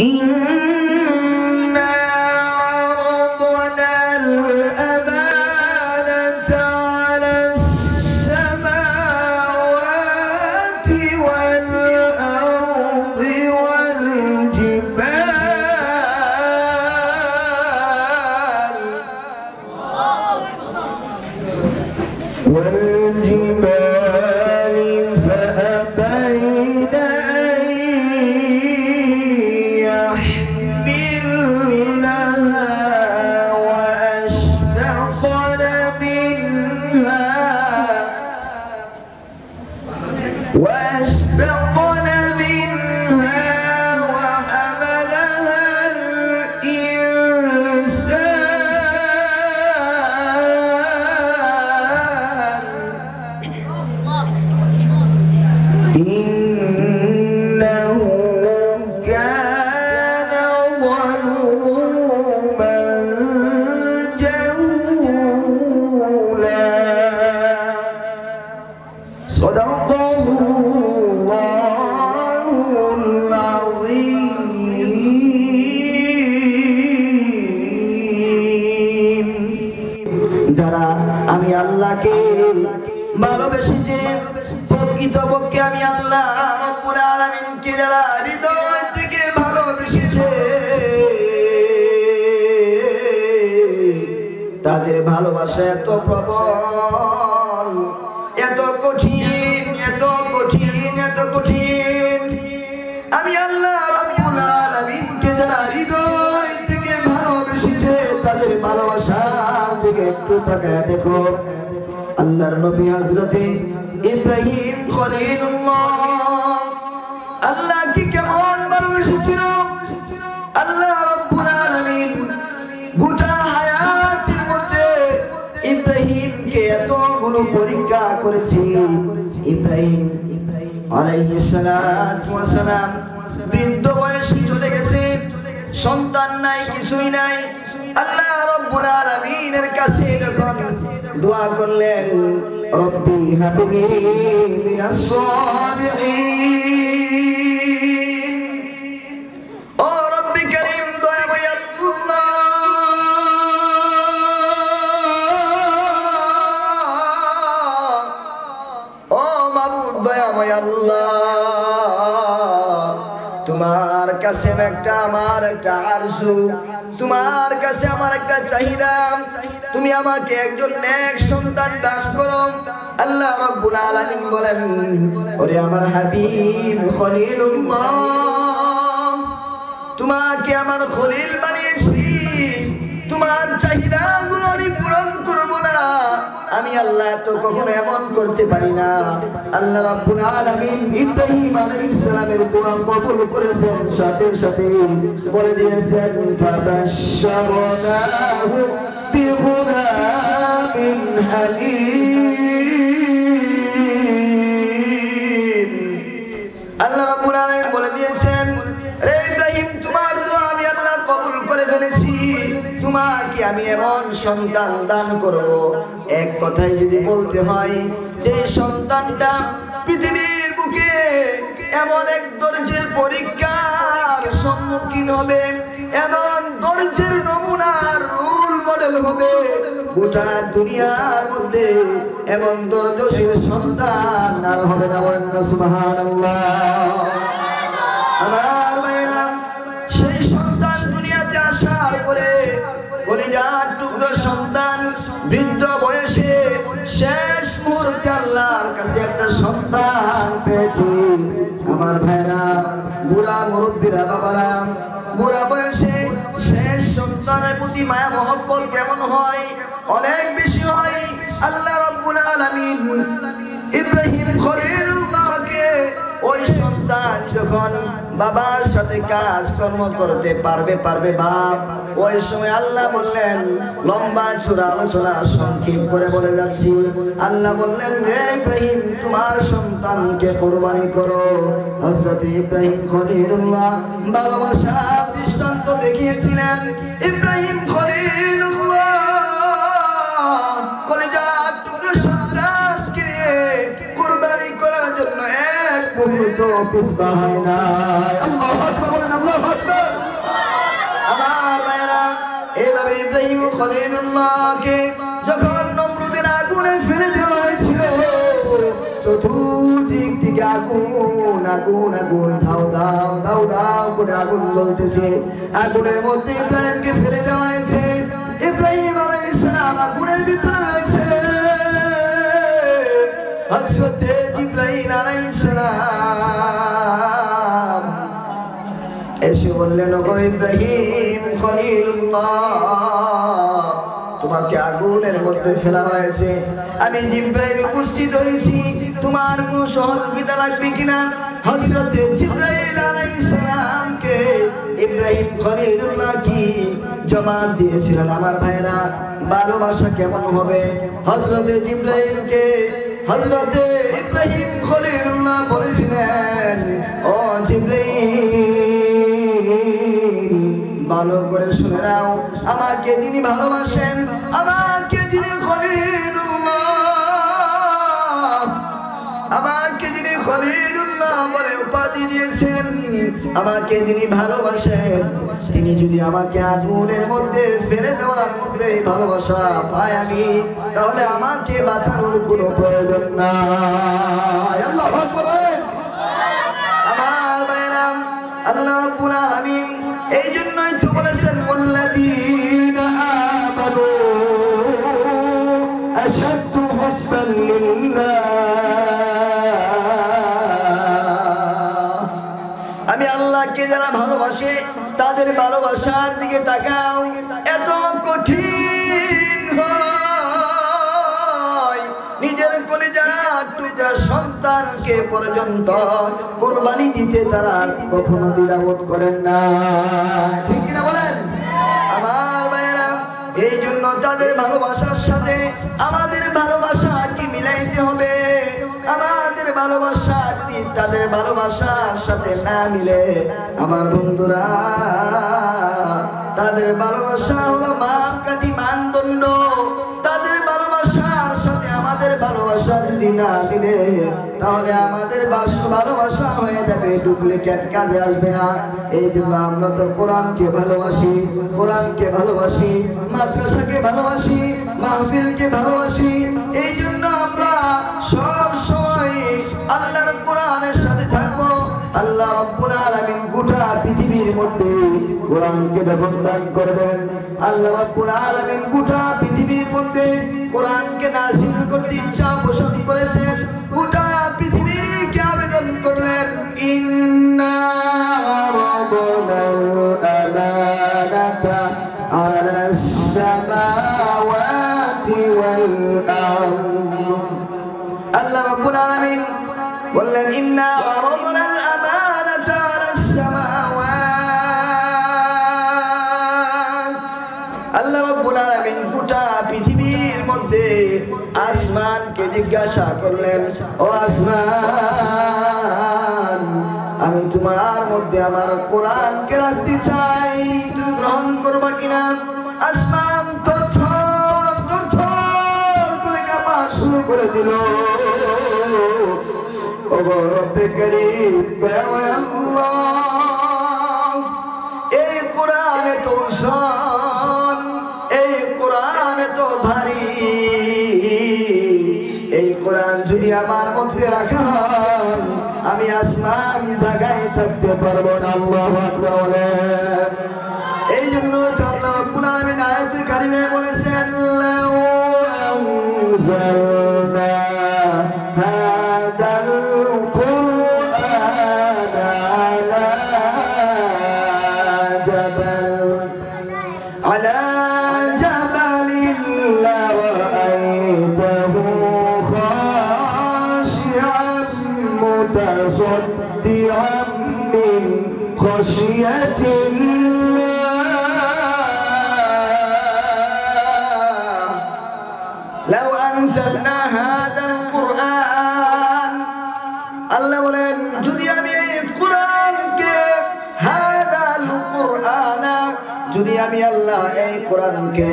mm তাকায় দেখো। আল্লাহর নবী হযরতে ইব্রাহিম খলিলুল্লাহ। আল্লাহকে কেমন ভালোবেসেছিল আল্লাহ রব্বুল আলামিন গোটা হায়াতের মধ্যে ইব্রাহিমকে এতগুলো পরীক্ষা করেছি। ইব্রাহিম আলাইহিস সালাম বৃদ্ধ বয়সে চলে গেছে। সন্তান নাই, কিছুই নাই। আল্লাহ রব্বুল আলামিনের কাছে যখন দোয়া করলেন, রব্বি হাবলি মিনাস সালিহিন। ও রব্বি করিম দয়াময় আল্লাহ। ও মাবুদ দয়াময় আল্লাহ। তোমার কাছে একটা, আমার একটা আরজু। তোমার কাছে আমার একটা চাহিদা। তুমি আমাকে একজন ন্যাক সন্তান দান করো। আল্লাহ রাব্বুল আলামিন বলেন, ওরে আমার হাবিব খলিলুল্লাহ, তোমাকে আমার খলিল বানিয়েছি। আমি আল্লাহ তো কখনো এমন করতে পারি না। আল্লাহ রাব্বুল আলামিন ইব্রাহিম আলাইহিস সালামের দোয়া কবুল করেছেন। সাথে সাথে বলে দিয়েছেন, ফাবাশশারনাহু বিগুলামিন হালিম। আল্লাহ রাব্বুল আলামিন বলে দিয়েছেন, রে ইব্রাহিম, তোমার দোয়া আমি আল্লাহ কবুল করে ফেলেছি। তোমাকে আমি এমন সন্তান দান করব। এক কথায় যদি বলতে হয়, যে সন্তানটা পৃথিবীর বুকে এমন এক দর্জের পরীক্ষার সম্মুখীন হবে, এমন দর্জের নমুনার রোল মডেল হবে, গোটা দুনিয়ার মধ্যে এমন দর্জশীল সন্তান আর হবে না বলেন সুবহানাল্লাহ। আমার সন্তান পেয়েছি। আমার ভাইরা, বুড়া মুরব্বীরা, বাবারা, বুড়া বয়সে শেষ সন্তানের প্রতি মায়া, মহব্বত কেমন হয়? অনেক বেশি হয়। আল্লাহ রব্বুল আলামিন ইব্রাহিম খলিলুল্লাহকে ওই সন্তান যখন বাবার সাথে কাজ কর্ম করতে পারবে পারবে বাপ। ওই সময় আল্লাহ বললেন, লম্বা চূড়া আলোচনা সংক্ষেপ করে বলে যাচ্ছি। আল্লাহ বললেন রে ইব্রাহিম, তোমার সন্তানকে কোরবানি করো। হযরত ইব্রাহিম খলিলুল্লাহ ভালোবাসা দৃষ্টান্ত দেখিয়েছিলেন। ইব্রাহিম খলিলুল্লাহ তো পিছপা হয় না আল্লাহ বলেন, আল্লাহ আমার ভাইরা এইভাবে ইব্রাহিম খলিলুল্লাহকে যখন নমরুদের আগুনে ফেলে দেওয়া হয়েছিল, চতুর্দিক থেকে আগুন আগুন আগুন, ধাও দাও দাও দাও করে আগুন বলতেছে আগুনের মধ্যে ইব্রাহিমকে ফেলে দেওয়া হয়েছে। ইব্রাহিম আলাইহিস সালাম আগুনের ভিতরে রয়েছে। হযরত ইব্রাহিম আলাইহিস সালাম বললেন ইব্রাহিম তোমাকে আগুনের মধ্যে ফেলা হয়েছে। আমি জিব্রাইল উপস্থিত হয়েছি। তোমার সহযোগিতা লাগবে কিনা? ইব্রাহিম কি দিয়েছিলেন? আমার ভাইরা ভালোবাসা কেমন হবে? হযরতে জিব্রাইলকে হযরতে ইব্রাহিম খলিলুল্লাহ ভালো করে শুনে নাও। আমাকে যিনি ভালোবাসেন। আমাকে যিনি আমাকে যিনি খলিলুল্লাহ বলে উপাধি দিয়েছেন। আমাকে যিনি ভালোবাসেন। তিনি যদি আমাকে আগুনের মধ্যে ফেলে দেওয়ার মধ্যে ভালোবাসা পাই আমি, তাহলে আমাকে বাঁচানোর কোনো প্রয়োজন না। আমার বাইরাম আল্লাহ রাব্বুল আলামিন এই জন্যই ভালোবাসার দিকে তাকাও, এত কঠিন নিজের কলেজা টুকরা সন্তানকে পর্যন্ত কোরবানি দিতে তারা কখনো দ্বিধাবোধ করেন না। ঠিক কিনা বলেন? আমার ভাইয়েরা, এই জন্য তাদের ভালোবাসার সাথে আমাদের ভালোবাসা কি মিলাইতে হবে? আমাদের ভালোবাসা তাদের ভালোবাসার সাথে না মিলে, আমার বন্ধুরা, তাদের ভালোবাসা হলো মাপকাঠি মানদণ্ড। তাদের ভালোবাসার সাথে আমাদের ভালোবাসা যদি না মিলে, তাহলে আমাদের বাস- ভালোবাসা হয়ে যাবে, ডুপ্লিকেট কাজে আসবে না। এই জন্য আমরা তো কোরআনকে ভালোবাসি কোরআনকে ভালোবাসি, মাদ্রাসাকে ভালোবাসি, মাহফিলকে ভালোবাসি কোরআনকে ব্যবহার দান করবেন। আল্লাহ রব্বুল আলামিন গোটা পৃথিবীর মধ্যে কোরআনকে নাযিল করতে ইচ্ছা পোষণ করেছেন। গোটা পৃথিবীকে আবেদন করলেন, ইন্না আরাদনাল আমানাতা আলাস সামাওয়াতি ওয়াল আরদ। আল্লাহ রাব্বুল আলামিন বললেন, ইন্না করলেন, ও আসমান, আমি তোমার মধ্যে আমার কোরআনকে রাখতে চাই। তুমি গ্রহণ করবা কিনা? আসমান শুরু করে দিল। এই কোরআনে তো শান আমার মধ্যে রাখা আমি আসমান জায়গায় থাকতে পারব আল্লাহু এই জন্য আল্লাহ রাব্বুল আলামিন আয়াতুল কারিমে বলেছেন خشية কে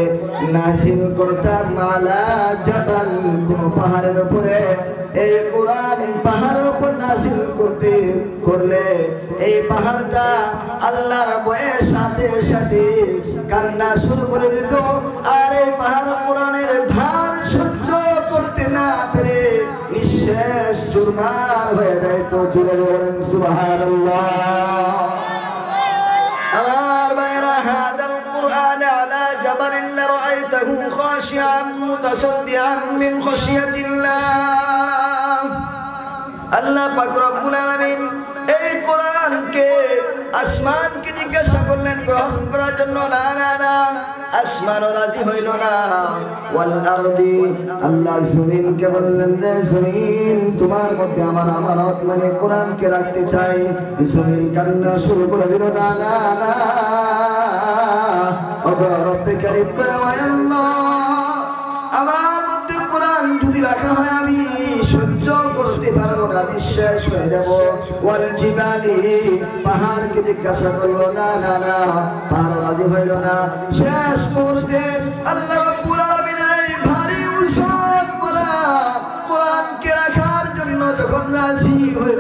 নাসিল করতাম মালা জবাল কোন পাহাড়ের উপরে। এই কোরআন পাহাড়ের উপর নাসিল করতে, করলে এই পাহাড়টা আল্লাহর বয়ের সাথে সাথে কান্না শুরু করে দিত। আর এই পাহাড় কোরআনের ভার সহ্য করতে না পেরে নিঃশেষ চুরমার হয়ে যায় তো জুড়ে বলেন সুবাহ আমার ভাইয়েরা, হাত লারাইতাহু খাশিআন মুতাসাদ্দিআন মিন খাশিয়াতিল্লাহ আল্লাহ পাক রব্বুল আলামিন এই কোরআনকে, আসমানকে জিজ্ঞাসা করলেন, গ্রহণ করার জন্য না না না, আসমানও রাজি হইল না। ওয়াল আরদি, আল্লাহ জমিনকে বললেন রে জমিন, তোমার মধ্যে আমার আমানত মানে কোরআনকে রাখতে চাই। জমিন কান্না শুরু করে দিল, না না না। ওগো রব্বে কারিম আল্লাহ। আমার মধ্যে কোরআন যদি রাখা হয়, আমি সহ্য করতে পারব না, নিঃশ্বাস হয়ে যাব ওয়াল জিবালি, পাহাড়কে জিজ্ঞাসা করল, না না না, পাহাড় রাজি হইল না। শেষ মুহূর্তে আল্লাহ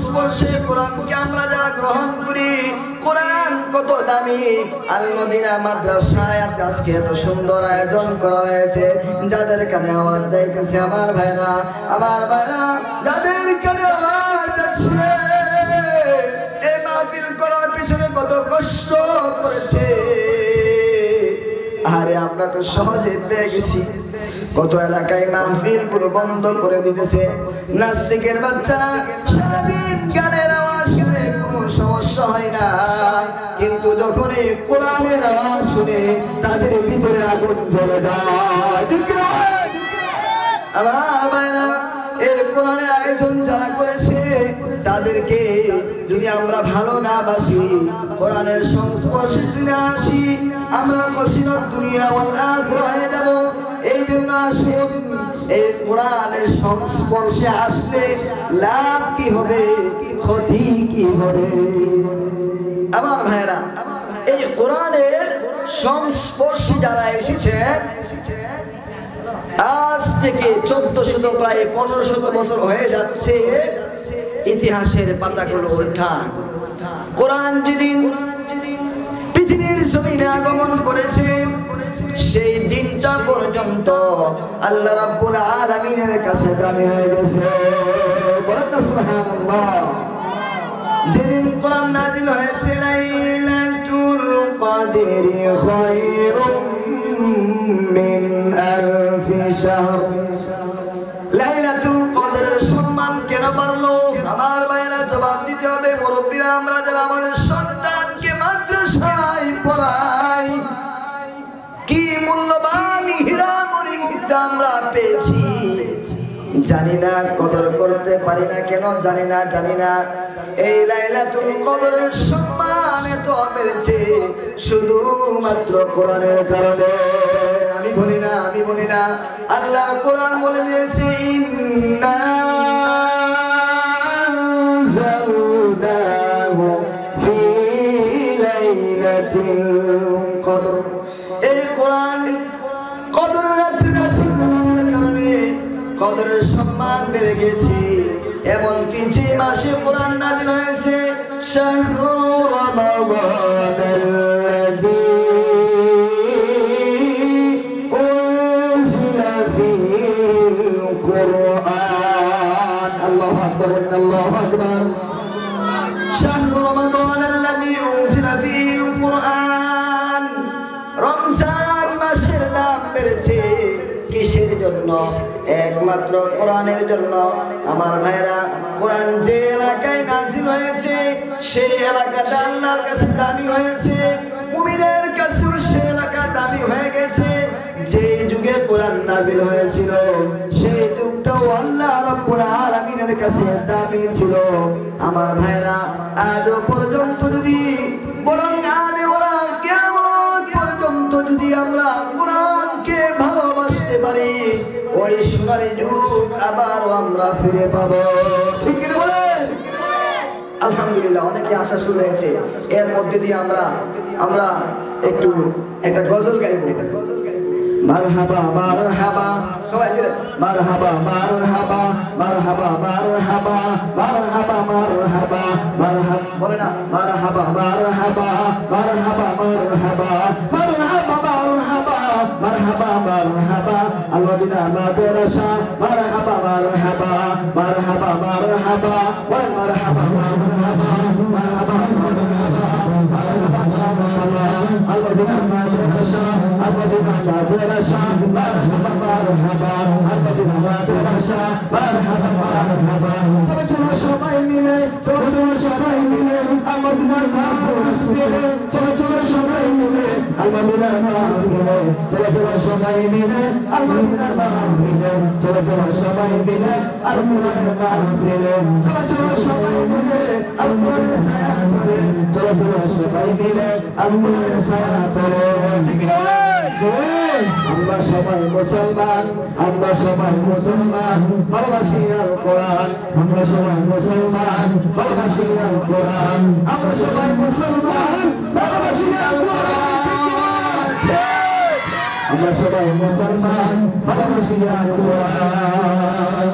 সংস্পর্শে কোরআনকে আমরা যারা গ্রহণ করি, কোরআন কত দামি। আল মদিনা মাদ্রাসায় আজ আজকে এত সুন্দর আয়োজন করা হয়েছে। যাদের কানে আওয়াজ যাইতেছে, আমার ভাইরা আমার ভাইরা, যাদের কানে আওয়াজ যাচ্ছে, এই মাহফিল করার পিছনে কত কষ্ট করেছে। আরে, আমরা তো সহজে পেয়ে গেছি। কত এলাকায় মাহফিল পুরো বন্ধ করে দিতেছে। নাস্তিকের বাচ্চারা সারাদিন গানের আওয়াজ শুনে কোনো সমস্যা হয় না। কিন্তু যখন কোরআনের আওয়াজ শুনে তাদের ভিতরে আগুন জ্বলে যায়। এই কোরআনের আয়োজন যারা করেছে, তাদেরকে যদি আমরা ভালো না বাসি, কোরআনের সংস্পর্শে যদি না আসি, আমরা কসিনত দুনিয়া আল্লাহ হয়ে যাব। এই জন্য আসুন, এই কোরআনের সংস্পর্শে আসলে লাভ কি হবে, ক্ষতি কি হবে? আমার ভাইরা এই কোরআনের সংস্পর্শে যারা এসেছেন আজ থেকে চোদ্দ শত প্রায় পনেরো শত বছর হয়ে যাচ্ছে, ইতিহাসের পাতাগুলো ওঠা কোরআন যেদিন পৃথিবীর জমিনে আগমন করেছে সেই দিনটা পর্যন্ত আল্লাহ রাব্বুল আলামিনের কাছে দামি হয়ে গেছে। বলেন না সুবহানাল্লাহ। যেদিন কোরআন হয়েছে, লাইলাতুল কদরি খায়রুম মিন আলফি শাহর। লাইলাতুল কদরের সম্মান কেন বাড়লো? আমার ভাইয়েরা জবাব দিতে হবে। মুরব্বীরা, আমরা যারা আমাদের না কদর করতে পারি না কেন জানি না জানি না। এই লাইলাতুল কদরের সম্মান এত মেরেছে শুধুমাত্র কোরআনের কারণে। আমি বলি না, আমি বলি না। আল্লাহ কোরআন বলে দিয়েছে, ইন্না কদর। কদরের সম্মান বেড়ে গেছি। এমনকি যে মাসে কোরআন নাজিল হয়েছে আল্লাহ আকবার আল্লাহু জন্য, একমাত্র কোরআনের জন্য। আমার ভাইরা কোরআন যে এলাকায় নাজিল হয়েছে, সেই এলাকাটা আল্লাহর কাছে দামি হয়েছে। মুমিনের কাছেও সেই এলাকা দামি হয়ে গেছে। যে যুগে কোরআন নাজিল হয়েছিল, সেই যুগটাও আল্লাহ রাব্বুল আলামিনের কাছে দামি ছিল। আমার ভাইরা আজও পর্যন্ত যদি বরং আনে সোনারি যুগ আবারও আমরা ফিরে পাবো। ঠিক আলহামদুলিল্লাহ, অনেকে আসা শুরু হয়েছে। এর মধ্যে দিয়ে আমরা আমরা একটু একটা গজল গাইবো। একটা গজল গাইবো মারহাবা মারহাবা, সবাই দিলে মারহাবা মারহাবা মারহাবা মারহাবা মারহাবা মারহাবা মারহাবা বলে না, মারহাবা মারহাবা মারহাবা মারহাবা। مدينة مدرسة مرحبا مرحبا مرحبا مرحبا. والمرحبا مرحبا مرحبا مرحبا مرحبا مرحبا. المدينة مدرسة المدينة مدرسة مرحبا مرحبا. المدينة مدرسة مرحبا مرحبا. ترجو মিলে চলো চলো সবাই মিলে আমার বিনার নাম মিলে চলো চলো সবাই মিলে আল্লাহ বিনার নাম মিলে চলো চলো সবাই মিলে আল্লাহ বিনার নাম মিলে চলো চলো সবাই মিলে আল্লাহ বিনার নাম মিলে চলো চলো সবাই সবাই মুসলমান, আমরা সবাই মুসলমান, ভালোবাসি আল কোরআন। আমরা সবাই মুসলমান, ভালোবাসি আল কোরআন। আমরা সবাই মুসলমান, ভালোবাসি আল কোরআন। আমরা সবাই মুসলমান, ভালোবাসি আল কোরআন।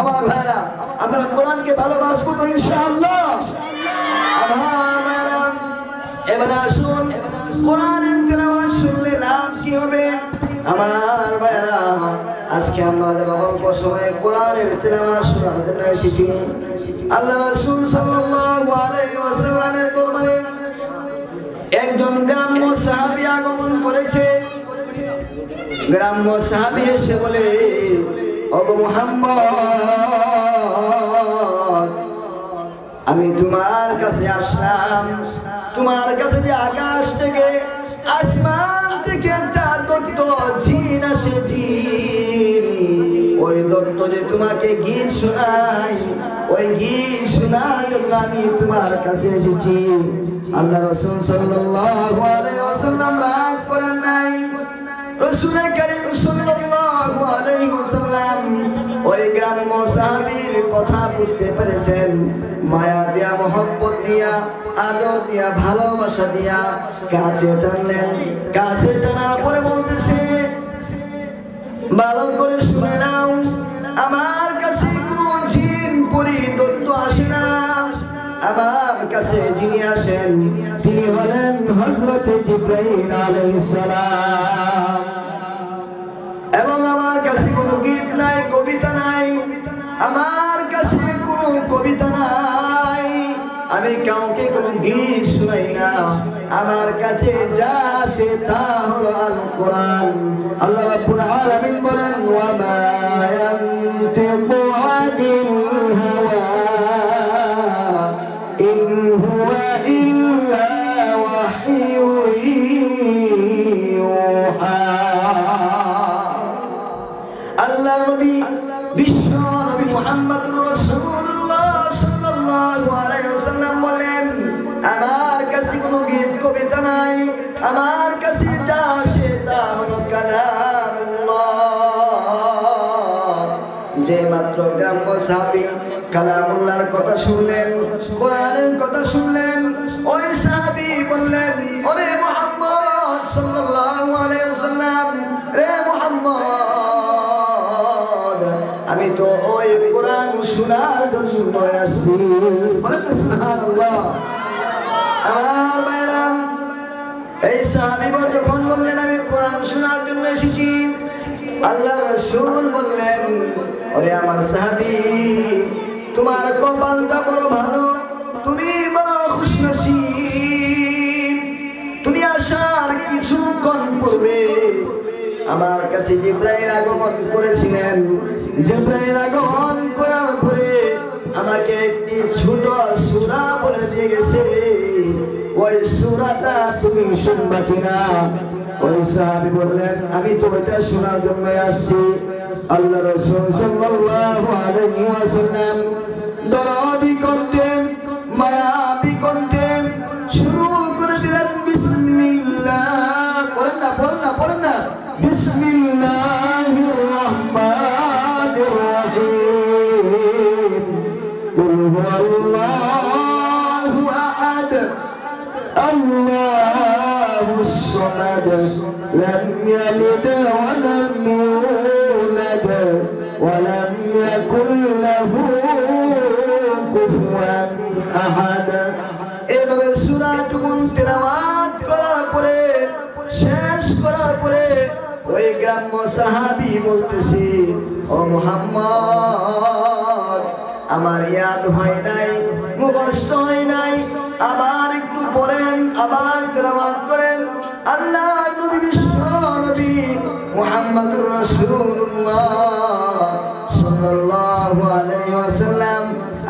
আমার ভাইরা, আমরা কোরআনকে ভালোবাসবো তো ইনশাআল্লাহ। এবারে আসুন, কোরআনের তেলাওয়াত শুনলে লাভ কি হবে? আমার ভাইরা আজকে আমরা যারা অল্প সময়ে কোরআনের তেলাওয়াত শোনার জন্য এসেছি, আল্লাহ রাসূল সাল্লাল্লাহু আলাইহি ওয়াসাল্লামের দরবারে একজন গ্রাম্য সাহাবী আগমন করেছে। গ্রাম্য সাহাবী এসে বলে, ওগো মুহাম্মদ, আমি তোমার কাছে আসলাম, তোমার কাছে যে আকাশ যে তোমাকে গীত শোনায় ওই গীত জন্য আমি তোমার কাছে এসেছি। আল্লাহ রসুল সাল্লাল্লাহু আলাইহি ওয়াসাল্লাম রাগ করেন নাই। রসুল করিম সাল্লাল্লাহু আলাইহি ওয়াসাল্লাম ওই গ্রাম্য সাহাবীর কথা বুঝতে পেরেছেন। মায়া দিয়া, মোহব্বত দিয়া, আদর দিয়া, ভালোবাসা দিয়া কাছে টানলেন। কাছে টানার পরে বলতেছে, ভালো করে শুনে নাও। আমার কাছে কোনো জিন পরি দত্ত আসে না। আমার কাছে যিনি আসেন, তিনি হলেন হযরত জিব্রাইল আলাইহিস সালাম। এবং আমার কাছে কোনো গীত নাই, কবিতা নাই। আমার কাছে কোনো কবিতা নাই। আমি কাউকে কোনো গীত শুনাই না। আমার কাছে যা আসে তা হলো আল কোরআন আল্লাহ রাব্বুল আলামিন বলেন, ওয়া মা ينطق عن الهوى বিশ্ব নবী মোহাম্মদ রসুল্লাহ সাল্লাল্লাহু বলেন, আমার কাছে কোনো গীত, কবিতা নাই, আমার যে মাত্র গ্রাম্য সাহাবী কালামুল্লাহর কথা শুনলেন, কোরআনের কথা শুনলেন, ওই সাহাবী বললেন, ওরে মুহাম্মদ সাল্লাল্লাহু আলাইহি ওয়াসাল্লাম, রে মুহাম্মদ, আমি তো ওই কোরআন শোনার জন্য আসছি। সুবহানাল্লাহ। আমার বাইরাম এই সাহাবী যখন বললেন, আমি কোরআন শোনার জন্য এসেছি আল্লাহ রাসূল বললেন ওরে আমার সাহাবি, তোমার কপালটা বড় ভালো, তুমি বড় খুশনসিব। তুমি আসার কিছুক্ষণ পূর্বে আমার কাছে জিব্রাইল আগমন করেছিলেন। জিব্রাইল আগমন করার পরে আমাকে একটি ছোট সূরা বলে দিয়ে গেছে ওই সূরাটা তুমি শুনবা কিনা? ওই সাহাবি বললেন, আমি তো ওইটা শোনার জন্য আসছি। আল্লাহ রসুল সাল্লাল্লাহু আলাইহি ওয়াসাল্লাম দরদি কণ্ঠে মায়াবী কণ্ঠে শুরু করে দিলেন বিসমিল্লাহ। পড়েন না পড়েন না পড়েন না। বিসমিল্লাহির রহমানির রহিম। কুল হুয়াল্লাহু আহাদ। আল্লাহুস সামাদ। লাম ইয়ালিদ ওয়া গ্রাম্য সাহাবী বলতেছি, ও মুহাম্মদ, আমার ইয়াদ হয় নাই, মুখস্থ হয় নাই, আবার একটু পড়েন, আবার তেলাওয়াত করেন। আল্লাহ নবী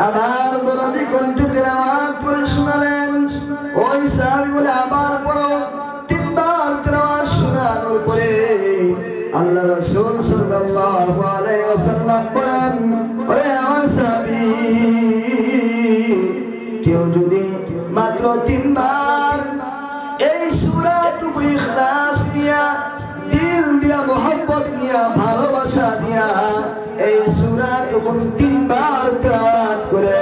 আবার দরদি কণ্ঠে তেলাওয়াত করে শোনালেন। এই সূরাটুকু তিনবার তেলাওয়াত করে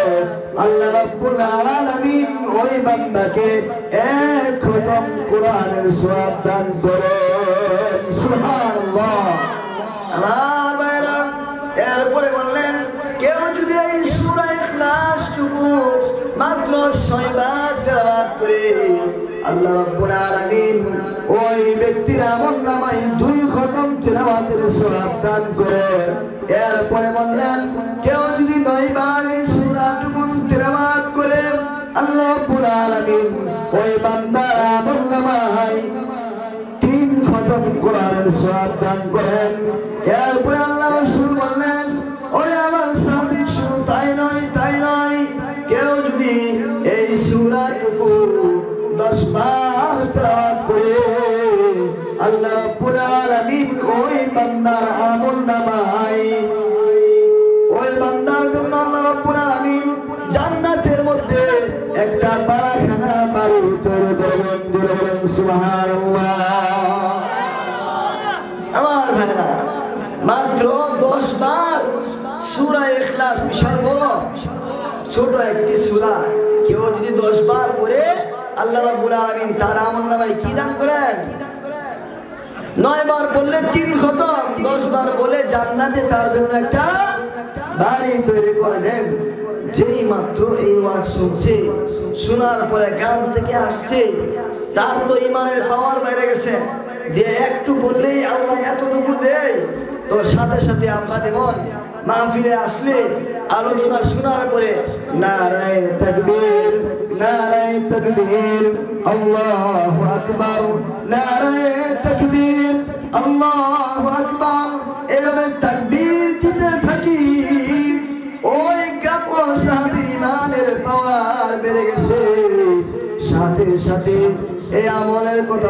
আল্লাহ রাব্বুল আলামিন ওই বান্দাকে এক খতম কোরআনের সওয়াব দান করেন সুবহানাল্লাহ। আমার ভাইরা, এরপরে বললেন, কেউ যদি এই সূরা ইখলাস টুকু মাত্র ছয়বার তেলাওয়াত করে আল্লাহ রাব্বুল আলামিন ওই ব্যক্তির আমল নামায় দুই খতম তেলাওয়াতের সওয়াব দান করে। এরপরে বললেন, কেউ যদি নয়বার এই সূরাটুকু তেলাওয়াত করে, আল্লাহ রাব্বুল আলামিন ওই বান্দার আমল নামায় তিন খতম কোরআনের সওয়াব দান করেন। এরপরে আল্লাহ রাসূল আল্লাহ নয় বার বললে তিন খতম দশ বার বলে জান্নাতে তার জন্য একটা বাড়ি তৈরি করে দেন। যেই মাত্র এই ওয়াজ শুনছে, শোনার পরে গ্রাম থেকে আসছে, তার তো ইমানের পাওয়ার বাইরে গেছে। যে একটু বললেই আল্লাহ এতটুকু দেয়, তো সাথে সাথে আমরা যেমন মাহফিলে আসলে আলোচনা শোনার পরে, নারায় তাকবীর নারায় তাকবীর, আল্লাহু আকবার, নারায় তাকবীর। আল্লাহু থাকি। ওই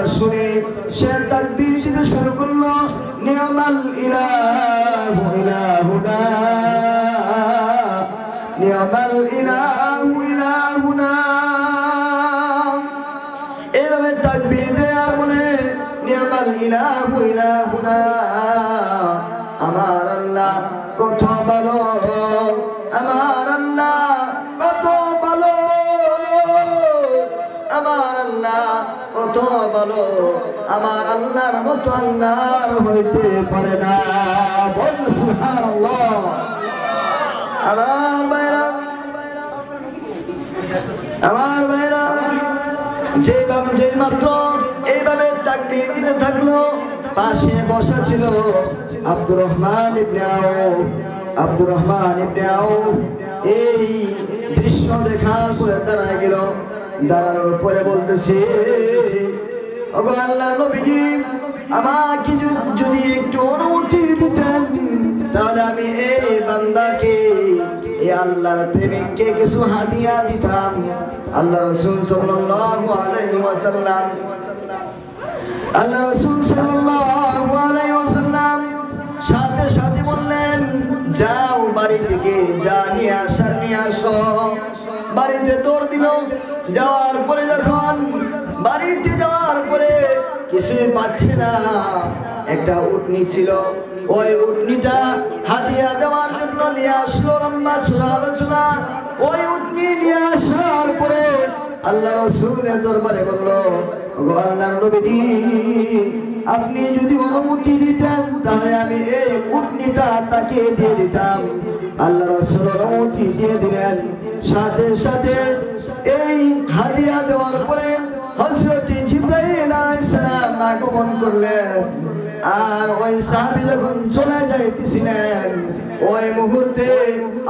শুনে সে তাকবীর দিতে শুরু করল, নিয়মাল ইলাহু ইলাহুনা। নিয়মাল ইলাহু ইলাহুনা। নিয়মাল ইলাহু ইলাহুনা। আমার আল্লাহ কত ভালো, আমার আল্লাহ কত ভালো, আমার আল্লাহ কত ভালো, আমার আল্লাহর মতো আল্লাহর হইতে পারে না। বল সুবহানাল্লাহ। আমার বাইরা আমার ভাইরা, যেভাবে যেই মাত্র এইভাবে তাকবীর দিতে থাকল, পাশে বসা ছিল আব্দুর রহমান ইবনে আউফ। আব্দুর রহমান ইবনে আউফ এই দৃশ্য দেখার পরে দাঁড়ায় গেল। দাঁড়ানোর পরে বলতেছে, ওগো আল্লাহর নবীজি, আমাকে যদি একটু অনুমতি দিতেন, তাহলে আমি এই বান্দাকে, এই আল্লাহর প্রেমিককে কিছু হাদিয়া দিতাম। আল্লাহ রসুল সাল্লাল্লাহু আলাইহি ওয়াসাল্লাম না, একটা উটনি ছিল। ওই উটনিটা হাতিয়া দেওয়ার জন্য নিয়ে আসলো লম্বা আলোচনা। ওই উটনি নিয়ে আসার পরে আল্লাহ রসুলের দরবারে বলল আপনি যদি অনুমতি দিতেন, তাহলে আমি এই উটনিটা তাকে দিয়ে দিতাম। আল্লাহ রাসূল অনুমতি দিয়ে দিলেন। সাথে সাথে এই হাদিয়া দেওয়ার পরে হযরত জিবরাইল আলাইহিস সালাম আগমন করলেন। আর ওই সাহাবী যখন চলে যাইতেছিলেন, ওই মুহূর্তে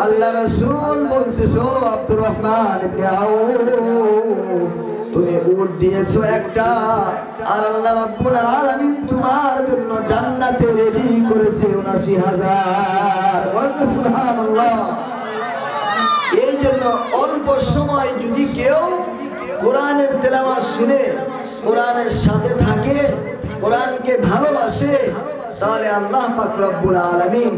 আল্লাহ রাসূল বলতেছো আব্দুর রহমান ইবনে আউফ। তুমি উট দিয়েছ একটা, আর আল্লাহ রাব্বুল আলামিন তোমার জন্য জান্নাতে রেডি করেছে 79000 বলেন সুবহানাল্লাহ। এই জন্য অল্প সময় যদি কেউ কোরআনের তেলাওয়াত শুনে, কোরআনের সাথে থাকে, কোরআনকে ভালোবাসে, তাহলে আল্লাহ পাক রব্বুল আলামিন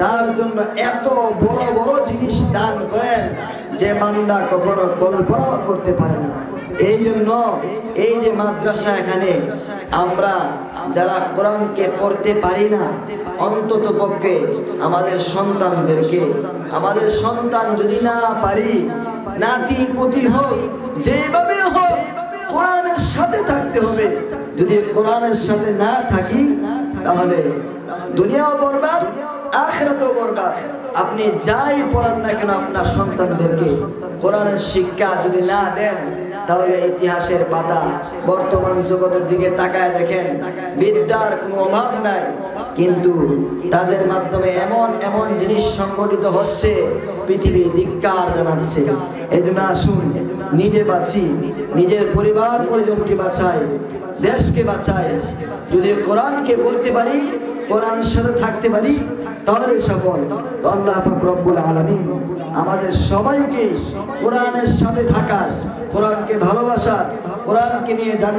তার জন্য এত বড় বড় জিনিস দান করেন যে বান্দা কখনো কল্পনা করতে পারে না। এই জন্য এই যে মাদ্রাসা এখানে, আমরা যারা কোরআনকে পড়তে পারি না, অন্তত পক্ষে আমাদের সন্তানদেরকে, আমাদের সন্তান যদি না পারি, নাতি, পুতি হোক, যেভাবে হোক, কোরআনের সাথে থাকতে হবে। যদি কোরআনের সাথে না থাকি, তাহলে দুনিয়াও বরবাদ, আখেরাতেও বরবাদ। আপনি যাই পড়ান না কেন আপনার সন্তানদেরকে, কোরআনের শিক্ষা যদি না দেন তাহলে ইতিহাসের পাতা বর্তমান জগতের দিকে তাকায় দেখেন। বিদ্যার কোনো অভাব নাই। কিন্তু তাদের মাধ্যমে এমন এমন জিনিস সংগঠিত হচ্ছে, পৃথিবী ধিক্কার জানাচ্ছে। জন্য আসুন, নিজে বাঁচি, নিজের পরিবার পরিজনকে বাঁচাই, দেশকে বাঁচাই। যদি কোরআনকে বলতে পারি, কোরআনের সাথে থাকতে পারি, তাহলে সফল। আল্লাহ পাক আলামিন আমাদের সবাইকে কোরআনের সাথে থাকার কোরআনকে ভালোবাসা কোরআনকে নিয়ে জান